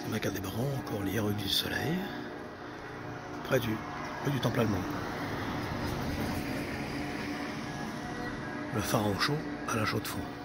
C'est encore les du Soleil, près du, près du Temple allemand. Le phare chaud à la chaux de fond.